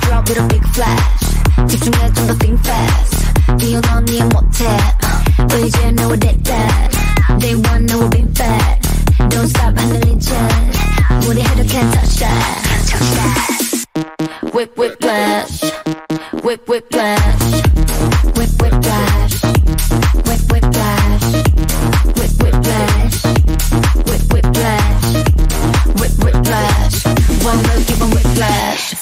drop with a big flash. 집중해 좀더 think fast. 기억 언니의 못해 의제 너와 됐다 Day one 너와 been fat Don't stop 안 늘리지 우리 해도 can't touch that. Touch that. Whip whip flash. Whip whip flash. Whip whip flash. Whip whip flash. Whip whip flash. Whip whip flash. Whip whip flash. One look give a whip flash.